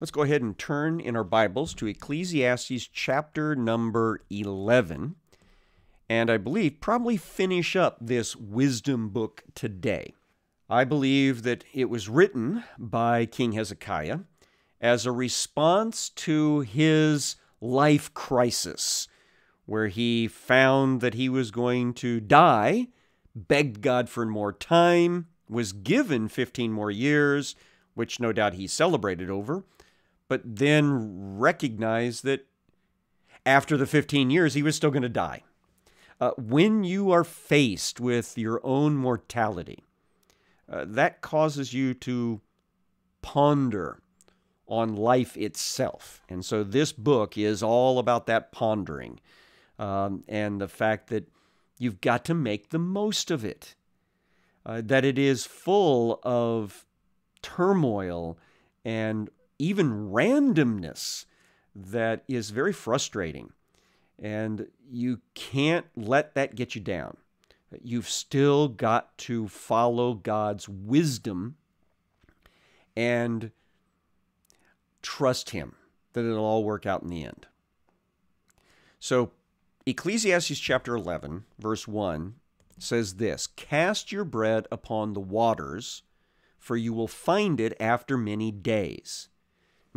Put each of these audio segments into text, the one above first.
Let's go ahead and turn in our Bibles to Ecclesiastes chapter number 11. And I believe probably finish up this wisdom book today. I believe that it was written by King Hezekiah as a response to his life crisis, where he found that he was going to die, begged God for more time, was given 15 more years, which no doubt he celebrated over but then recognized that after the 15 years, he was still going to die. Uh, when you are faced with your own mortality, uh, that causes you to ponder on life itself. And so this book is all about that pondering um, and the fact that you've got to make the most of it, uh, that it is full of turmoil and even randomness that is very frustrating. And you can't let that get you down. You've still got to follow God's wisdom and trust Him that it'll all work out in the end. So, Ecclesiastes chapter 11, verse 1 says this Cast your bread upon the waters, for you will find it after many days.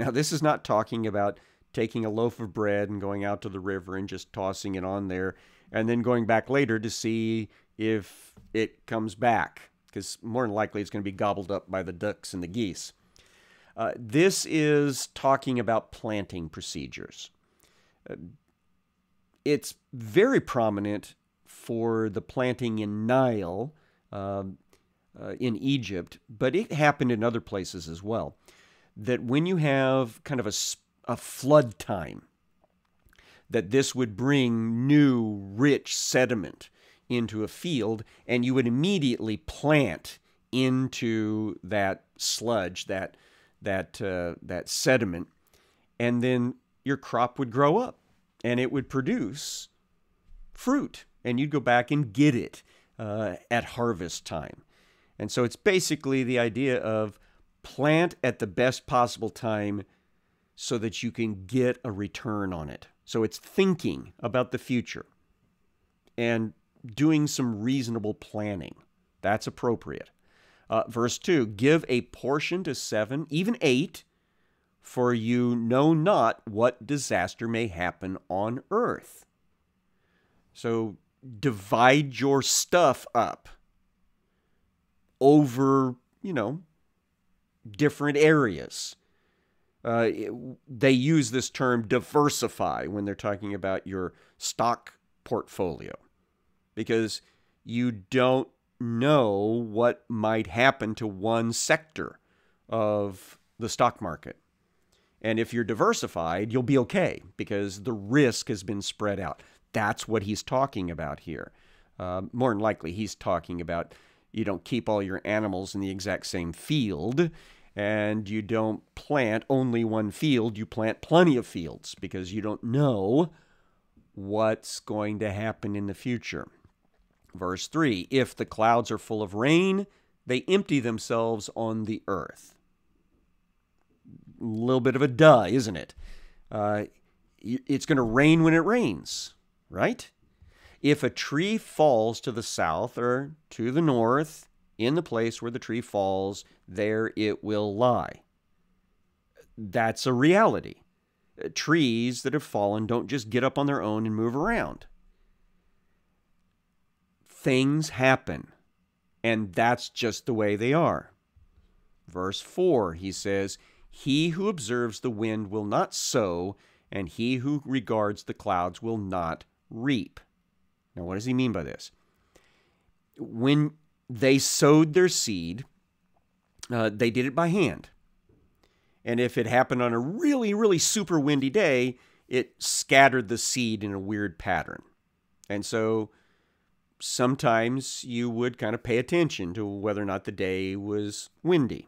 Now, this is not talking about taking a loaf of bread and going out to the river and just tossing it on there and then going back later to see if it comes back, because more than likely it's going to be gobbled up by the ducks and the geese. Uh, this is talking about planting procedures. Uh, it's very prominent for the planting in Nile, uh, uh in Egypt, but it happened in other places as well that when you have kind of a, a flood time, that this would bring new, rich sediment into a field, and you would immediately plant into that sludge, that that uh, that sediment, and then your crop would grow up, and it would produce fruit, and you'd go back and get it uh, at harvest time. And so it's basically the idea of plant at the best possible time so that you can get a return on it. So it's thinking about the future and doing some reasonable planning. That's appropriate. Uh, verse 2 Give a portion to seven, even eight, for you know not what disaster may happen on earth. So divide your stuff up over, you know, different areas. Uh, they use this term diversify when they're talking about your stock portfolio because you don't know what might happen to one sector of the stock market. And if you're diversified, you'll be okay because the risk has been spread out. That's what he's talking about here. Uh, more than likely, he's talking about you don't keep all your animals in the exact same field and you don't plant only one field, you plant plenty of fields because you don't know what's going to happen in the future. Verse 3 If the clouds are full of rain, they empty themselves on the earth. A little bit of a duh, isn't it? Uh, it's going to rain when it rains, right? If a tree falls to the south or to the north, in the place where the tree falls, there it will lie. That's a reality. Uh, trees that have fallen don't just get up on their own and move around. Things happen, and that's just the way they are. Verse 4, he says, He who observes the wind will not sow, and he who regards the clouds will not reap. Now, what does he mean by this? When they sowed their seed, uh, they did it by hand. And if it happened on a really, really super windy day, it scattered the seed in a weird pattern. And so sometimes you would kind of pay attention to whether or not the day was windy.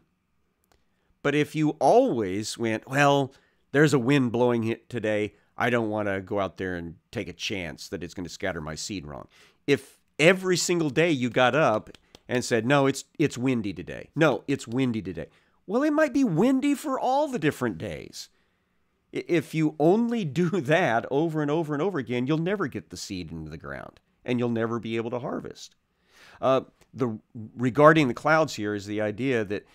But if you always went, well, there's a wind blowing it today, I don't want to go out there and take a chance that it's going to scatter my seed wrong. If every single day you got up and said, "No, it's it's windy today. No, it's windy today." Well, it might be windy for all the different days. If you only do that over and over and over again, you'll never get the seed into the ground and you'll never be able to harvest. Uh, the regarding the clouds here is the idea that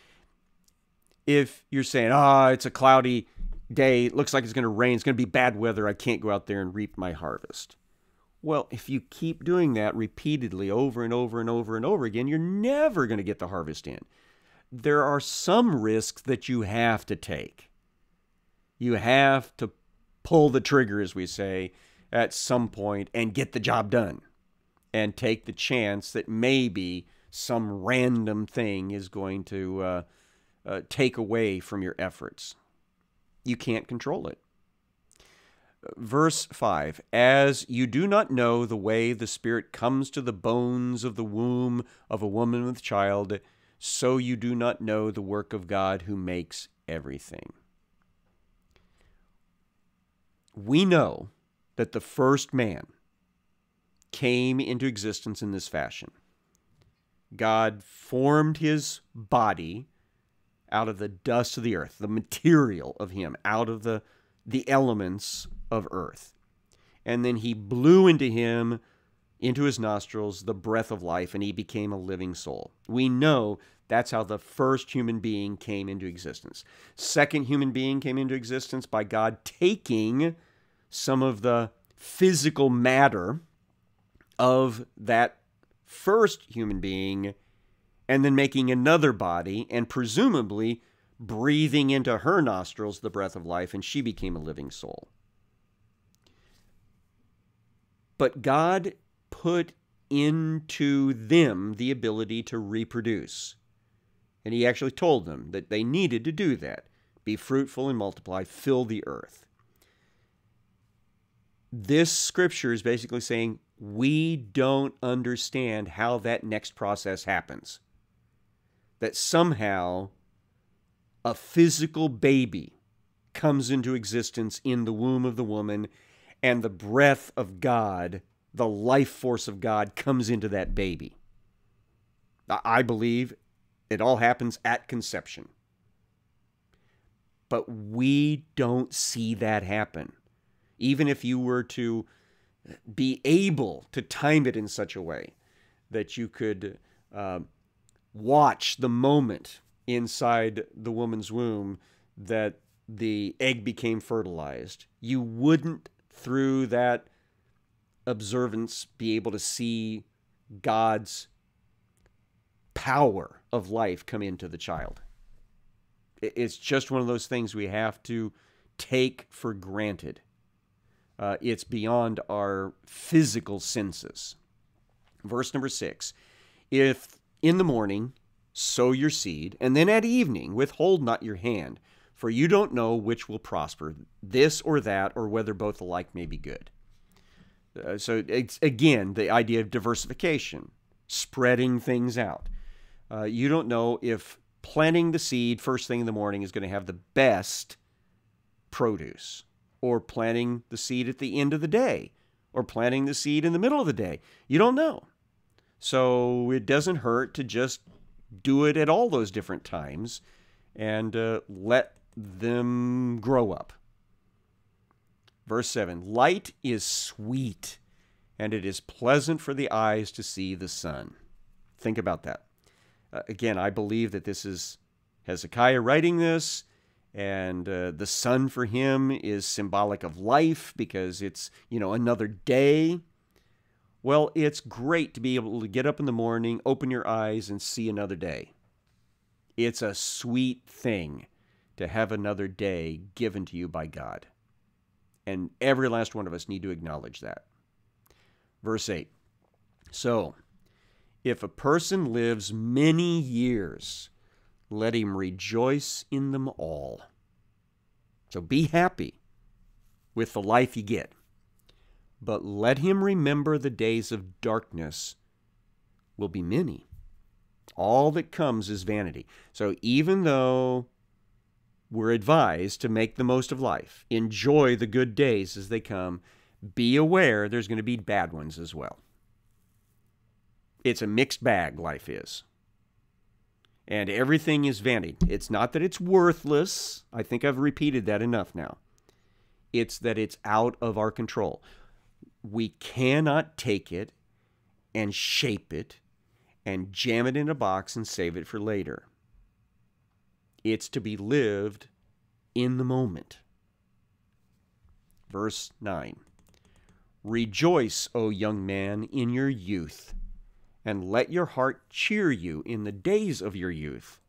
if you're saying, ah, oh, it's a cloudy day, it looks like it's going to rain, it's going to be bad weather, I can't go out there and reap my harvest. Well, if you keep doing that repeatedly over and over and over and over again, you're never going to get the harvest in. There are some risks that you have to take. You have to pull the trigger, as we say, at some point and get the job done and take the chance that maybe some random thing is going to uh, uh, take away from your efforts. You can't control it. Verse 5 As you do not know the way the Spirit comes to the bones of the womb of a woman with child, so you do not know the work of God who makes everything. We know that the first man came into existence in this fashion. God formed his body out of the dust of the earth, the material of him, out of the, the elements of earth. And then he blew into him, into his nostrils, the breath of life, and he became a living soul. We know that's how the first human being came into existence. Second human being came into existence by God taking some of the physical matter of that first human being and then making another body and presumably breathing into her nostrils the breath of life, and she became a living soul. But God put into them the ability to reproduce. And He actually told them that they needed to do that be fruitful and multiply, fill the earth. This scripture is basically saying we don't understand how that next process happens that somehow a physical baby comes into existence in the womb of the woman and the breath of God, the life force of God, comes into that baby. I believe it all happens at conception. But we don't see that happen. Even if you were to be able to time it in such a way that you could uh, watch the moment inside the woman's womb that the egg became fertilized. You wouldn't, through that observance, be able to see God's power of life come into the child. It's just one of those things we have to take for granted. Uh, it's beyond our physical senses. Verse number six If in the morning sow your seed, and then at evening withhold not your hand, for you don't know which will prosper, this or that, or whether both alike may be good. Uh, so, it's, again, the idea of diversification, spreading things out. Uh, you don't know if planting the seed first thing in the morning is going to have the best produce, or planting the seed at the end of the day, or planting the seed in the middle of the day. You don't know. So it doesn't hurt to just do it at all those different times and uh, let them grow up. Verse 7 Light is sweet, and it is pleasant for the eyes to see the sun. Think about that. Uh, again, I believe that this is Hezekiah writing this, and uh, the sun for him is symbolic of life because it's, you know, another day. Well, it's great to be able to get up in the morning, open your eyes, and see another day. It's a sweet thing to have another day given to you by God. And every last one of us need to acknowledge that. Verse 8 So, if a person lives many years, let him rejoice in them all. So be happy with the life you get. But let him remember the days of darkness will be many. All that comes is vanity. So even though we're advised to make the most of life, enjoy the good days as they come, be aware there's going to be bad ones as well. It's a mixed bag, life is. and everything is vanity. It's not that it's worthless. I think I've repeated that enough now. It's that it's out of our control. We cannot take it and shape it and jam it in a box and save it for later. It's to be lived in the moment. Verse 9 Rejoice, O young man, in your youth and let your heart cheer you in the days of your youth.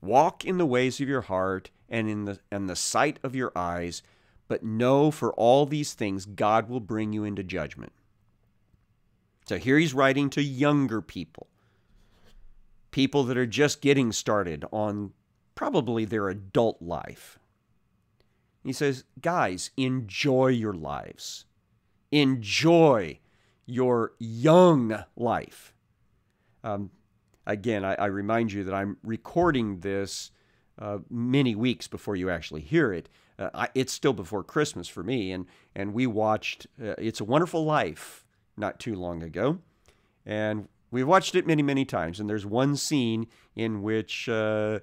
Walk in the ways of your heart and in the and the sight of your eyes, but know for all these things God will bring you into judgment. So here he's writing to younger people, people that are just getting started on probably their adult life. He says, guys, enjoy your lives. Enjoy your young life. Um, again, I, I, remind you that I'm recording this uh, many weeks before you actually hear it. Uh, I, it's still before Christmas for me, and and we watched uh, "It's a Wonderful Life" not too long ago, and we've watched it many many times. And there's one scene in which uh,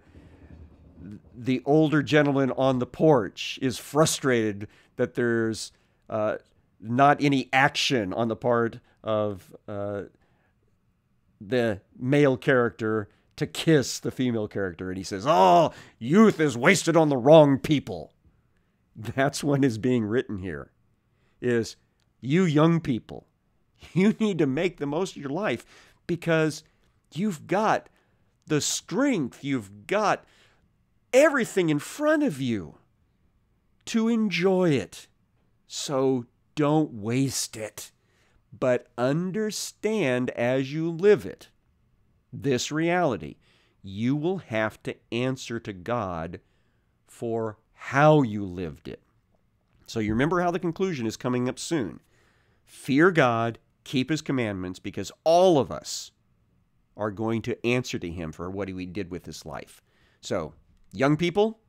the older gentleman on the porch is frustrated that there's uh, not any action on the part of uh, the male character to kiss the female character. And he says, Oh, youth is wasted on the wrong people. That's what is being written here is you young people, you need to make the most of your life because you've got the strength, you've got everything in front of you to enjoy it. So don't waste it, but understand as you live it this reality. You will have to answer to God for how you lived it. So you remember how the conclusion is coming up soon. Fear God, keep his commandments, because all of us are going to answer to him for what we did with his life. So, young people,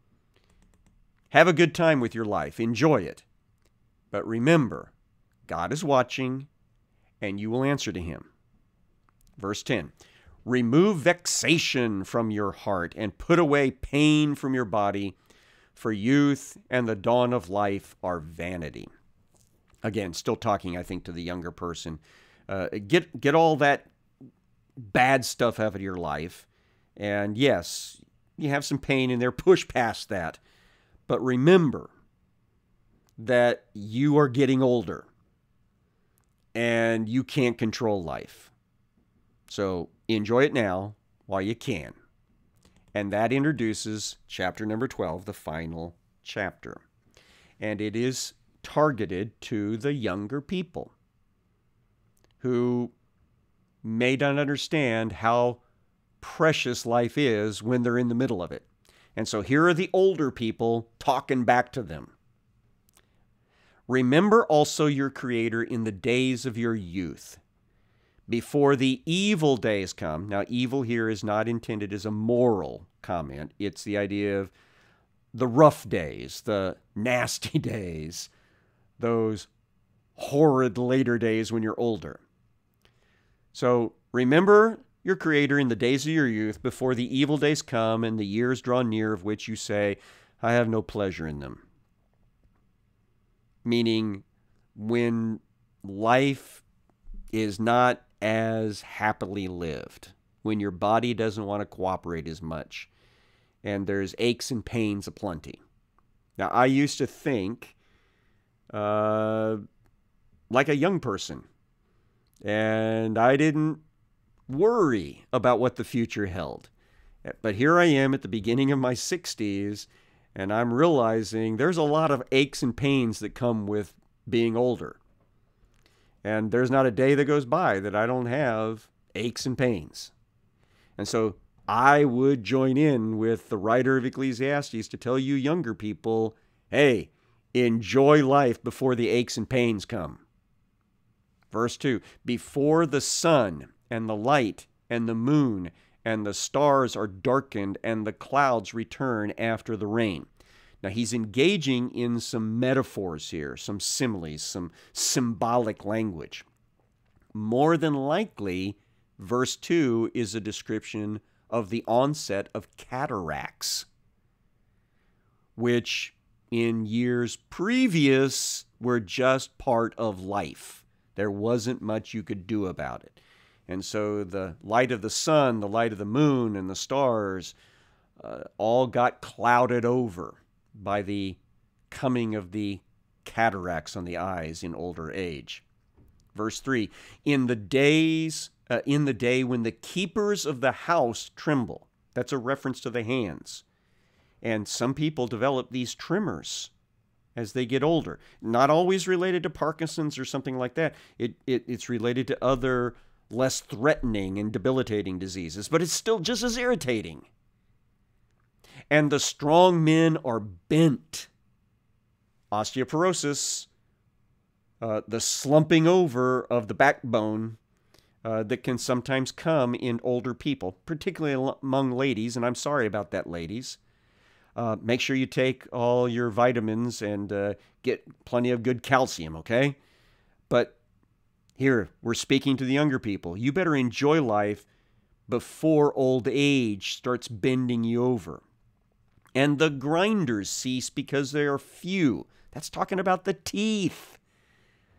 have a good time with your life. Enjoy it. But remember, God is watching, and you will answer to him. Verse 10 Remove vexation from your heart, and put away pain from your body, for youth and the dawn of life are vanity. Again, still talking, I think, to the younger person. Uh, get get all that bad stuff out of your life, and yes, you have some pain in there. Push past that, but remember that you are getting older and you can't control life. So enjoy it now while you can. And that introduces chapter number 12, the final chapter. And it is targeted to the younger people who may not understand how precious life is when they're in the middle of it. And so here are the older people talking back to them. Remember also your Creator in the days of your youth, before the evil days come. Now, evil here is not intended as a moral comment, it's the idea of the rough days, the nasty days, those horrid later days when you're older. So remember your Creator in the days of your youth, before the evil days come and the years draw near of which you say, I have no pleasure in them meaning when life is not as happily lived, when your body doesn't want to cooperate as much, and there's aches and pains aplenty. Now, I used to think uh, like a young person, and I didn't worry about what the future held. But here I am at the beginning of my 60s, and I'm realizing there's a lot of aches and pains that come with being older. And there's not a day that goes by that I don't have aches and pains. And so I would join in with the writer of Ecclesiastes to tell you younger people hey, enjoy life before the aches and pains come. Verse 2 Before the sun and the light and the moon and the stars are darkened, and the clouds return after the rain. Now, he's engaging in some metaphors here, some similes, some symbolic language. More than likely, verse 2 is a description of the onset of cataracts, which in years previous were just part of life. There wasn't much you could do about it. And so the light of the sun, the light of the moon, and the stars uh, all got clouded over by the coming of the cataracts on the eyes in older age. Verse 3 In the days, uh, in the day when the keepers of the house tremble. That's a reference to the hands. And some people develop these tremors as they get older. Not always related to Parkinson's or something like that. It, it, it's related to other less threatening and debilitating diseases, but it's still just as irritating. And the strong men are bent. Osteoporosis, uh, the slumping over of the backbone uh, that can sometimes come in older people, particularly among ladies. And I'm sorry about that, ladies. Uh, make sure you take all your vitamins and uh, get plenty of good calcium, okay? But here, we're speaking to the younger people. You better enjoy life before old age starts bending you over. And the grinders cease because they are few. That's talking about the teeth.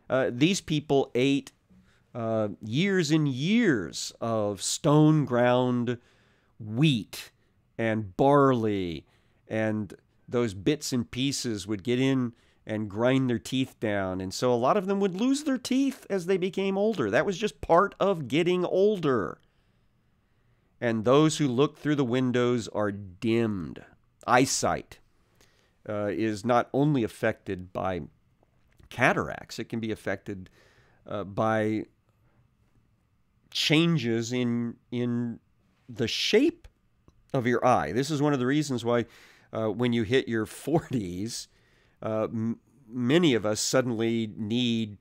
Uh, these people ate uh, years and years of stone ground wheat and barley, and those bits and pieces would get in and grind their teeth down. And so a lot of them would lose their teeth as they became older. That was just part of getting older. And those who look through the windows are dimmed. Eyesight uh, is not only affected by cataracts, it can be affected uh, by changes in, in the shape of your eye. This is one of the reasons why uh, when you hit your 40s, uh, m- many of us suddenly need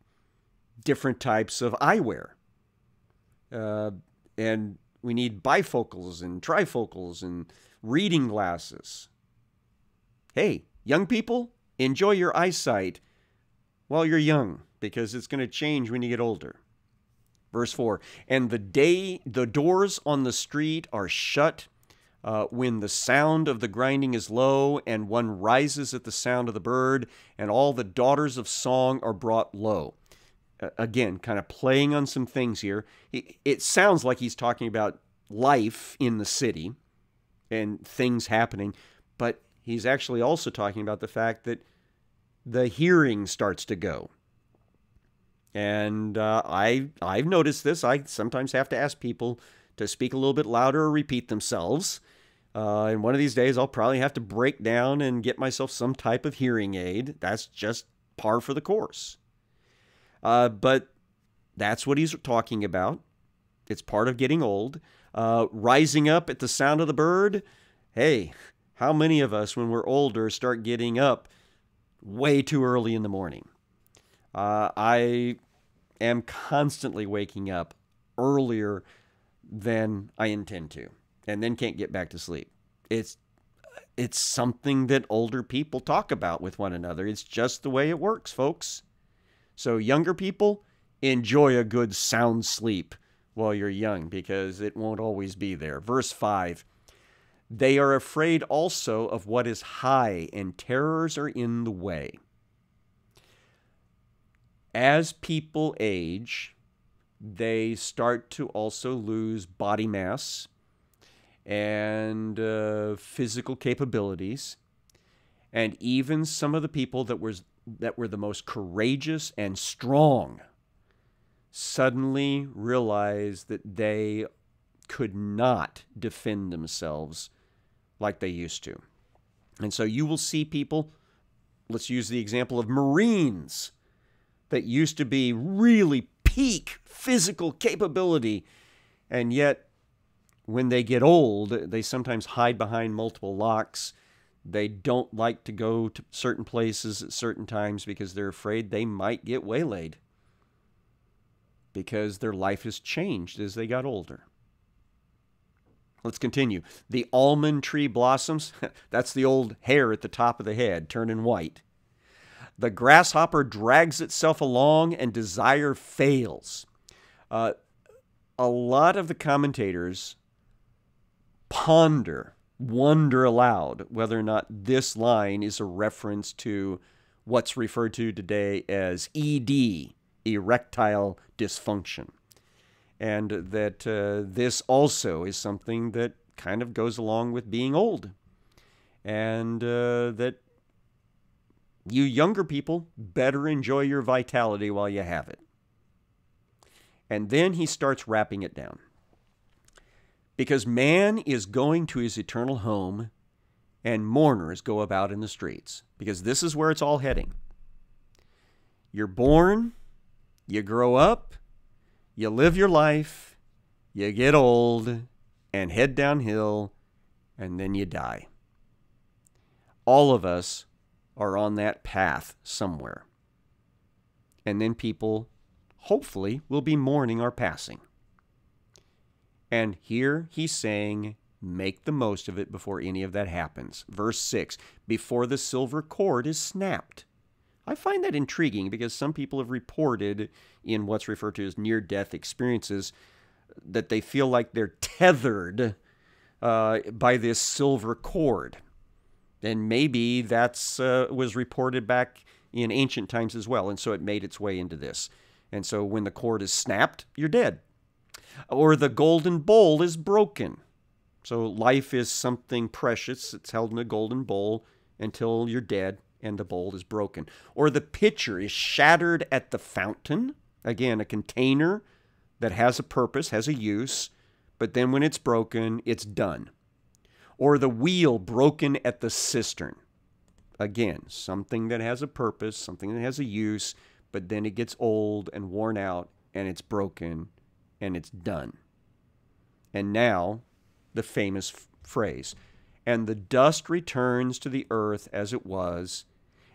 different types of eyewear. Uh, and we need bifocals and trifocals and reading glasses. Hey, young people, enjoy your eyesight while you're young because it's going to change when you get older. Verse 4 And the day the doors on the street are shut uh, when the sound of the grinding is low, and one rises at the sound of the bird, and all the daughters of song are brought low. Uh, again, kind of playing on some things here. It, it sounds like he's talking about life in the city and things happening, but he's actually also talking about the fact that the hearing starts to go. And uh, I I've noticed this. I sometimes have to ask people to speak a little bit louder or repeat themselves. Uh, and one of these days, I'll probably have to break down and get myself some type of hearing aid. That's just par for the course. Uh, but that's what he's talking about. It's part of getting old. Uh, rising up at the sound of the bird. Hey, how many of us, when we're older, start getting up way too early in the morning? Uh, I am constantly waking up earlier than I intend to, and then can't get back to sleep. It's it's something that older people talk about with one another. It's just the way it works, folks. So younger people enjoy a good sound sleep while you're young because it won't always be there. Verse 5 They are afraid also of what is high, and terrors are in the way. As people age, they start to also lose body mass and uh, physical capabilities. And even some of the people that was that were the most courageous and strong suddenly realize that they could not defend themselves like they used to. And so you will see people, let's use the example of Marines that used to be really peak physical capability. And yet, when they get old, they sometimes hide behind multiple locks. They don't like to go to certain places at certain times because they're afraid they might get waylaid because their life has changed as they got older. Let's continue. The almond tree blossoms, that's the old hair at the top of the head turning white. The grasshopper drags itself along and desire fails. Uh, a lot of the commentators ponder, wonder aloud whether or not this line is a reference to what's referred to today as ED, erectile dysfunction. And that uh, this also is something that kind of goes along with being old. And uh, that you younger people better enjoy your vitality while you have it. And then he starts wrapping it down. Because man is going to his eternal home, and mourners go about in the streets. Because this is where it's all heading. You're born, you grow up, you live your life, you get old, and head downhill, and then you die. All of us are on that path somewhere. And then people, hopefully, will be mourning our passing. And here he's saying, make the most of it before any of that happens. Verse 6 before the silver cord is snapped. I find that intriguing because some people have reported in what's referred to as near death experiences that they feel like they're tethered uh, by this silver cord. And maybe that's uh, was reported back in ancient times as well, and so it made its way into this. And so when the cord is snapped, you're dead. Or the golden bowl is broken. So life is something precious. It's held in a golden bowl until you're dead and the bowl is broken. Or the pitcher is shattered at the fountain. Again, a container that has a purpose, has a use, but then when it's broken, it's done or the wheel broken at the cistern. Again, something that has a purpose, something that has a use, but then it gets old and worn out and it's broken and it's done. And now, the famous phrase, and the dust returns to the earth as it was,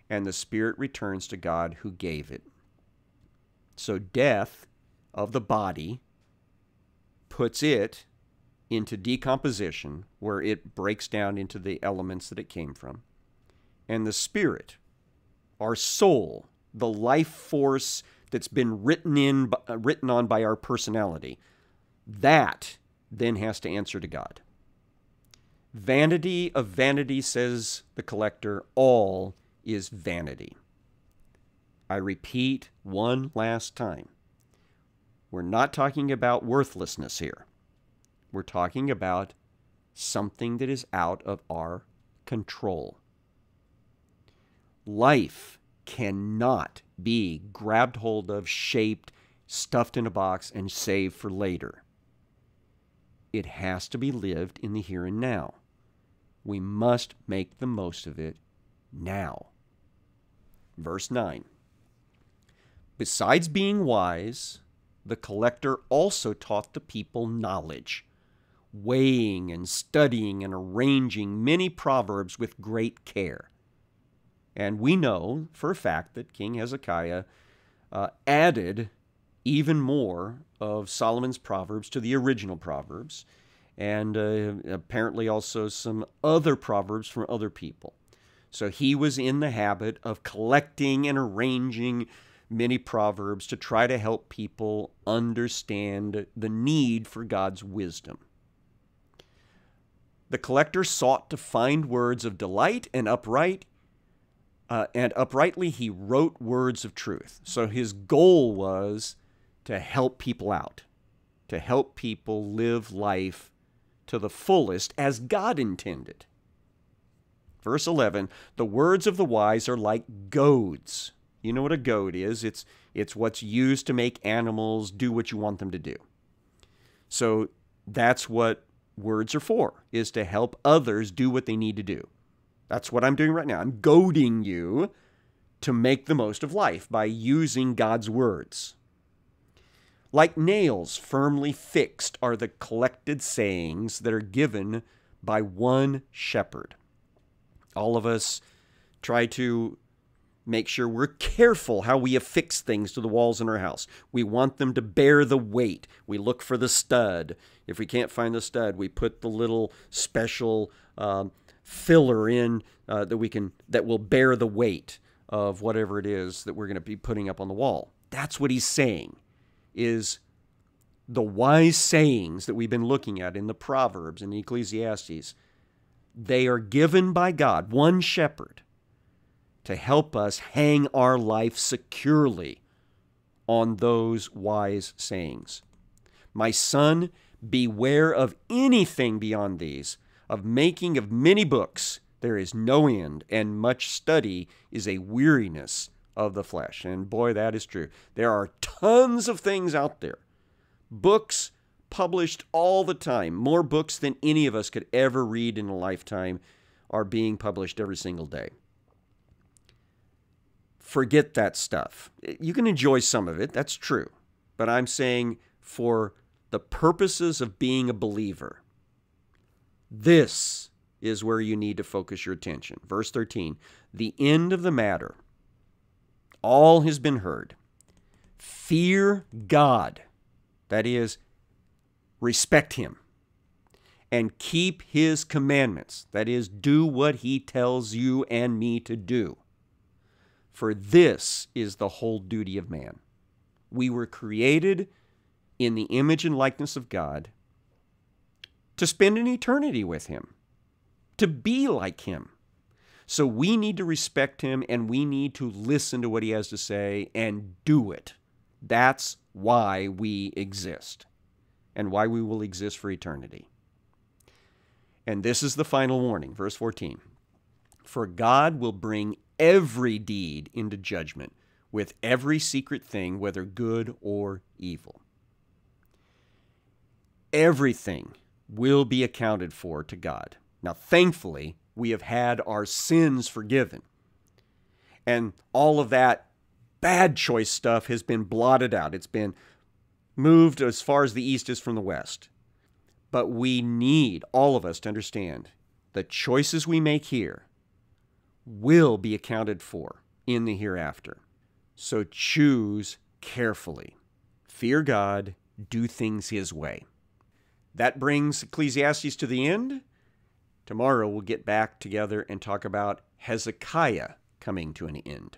and the spirit returns to God who gave it. So, death of the body puts it into decomposition, where it breaks down into the elements that it came from. And the spirit, our soul, the life force that's been written in uh, written on by our personality, that then has to answer to God. Vanity of vanity, says the collector, all is vanity. I repeat one last time. We're not talking about worthlessness here. We're talking about something that is out of our control. Life cannot be grabbed hold of, shaped, stuffed in a box, and saved for later. It has to be lived in the here and now. We must make the most of it now. Verse 9 Besides being wise, the collector also taught the people knowledge weighing and studying and arranging many proverbs with great care. And we know for a fact that King Hezekiah uh, added even more of Solomon's proverbs to the original proverbs, and uh, apparently also some other proverbs from other people. So he was in the habit of collecting and arranging many proverbs to try to help people understand the need for God's wisdom. The collector sought to find words of delight and upright, uh, and uprightly he wrote words of truth. So his goal was to help people out, to help people live life to the fullest as God intended. Verse 11 The words of the wise are like goads. You know what a goad is? It's, it's what's used to make animals do what you want them to do. So that's what words are for, is to help others do what they need to do. That's what I'm doing right now. I'm goading you to make the most of life by using God's words. Like nails firmly fixed are the collected sayings that are given by one shepherd. All of us try to make sure we're careful how we affix things to the walls in our house. We want them to bear the weight. We look for the stud. If we can't find the stud, we put the little special um, filler in uh, that we can that will bear the weight of whatever it is that we're going to be putting up on the wall. That's what he's saying is the wise sayings that we've been looking at in the Proverbs and the Ecclesiastes, they are given by God, one shepherd, to help us hang our life securely on those wise sayings. My son, beware of anything beyond these, of making of many books. There is no end, and much study is a weariness of the flesh. And boy, that is true. There are tons of things out there. Books published all the time. More books than any of us could ever read in a lifetime are being published every single day. Forget that stuff. You can enjoy some of it, that's true. But I'm saying for the purposes of being a believer, this is where you need to focus your attention. Verse 13 The end of the matter, all has been heard. Fear God, that is, respect Him, and keep His commandments, that is, do what He tells you and me to do. For this is the whole duty of man. We were created in the image and likeness of God to spend an eternity with Him, to be like Him. So we need to respect Him and we need to listen to what He has to say and do it. That's why we exist and why we will exist for eternity. And this is the final warning, verse 14. For God will bring every deed into judgment with every secret thing, whether good or evil. Everything will be accounted for to God. Now, thankfully, we have had our sins forgiven. And all of that bad choice stuff has been blotted out. It's been moved as far as the east is from the west. But we need, all of us, to understand the choices we make here will be accounted for in the hereafter. So choose carefully. Fear God, do things His way. That brings Ecclesiastes to the end. Tomorrow we'll get back together and talk about Hezekiah coming to an end.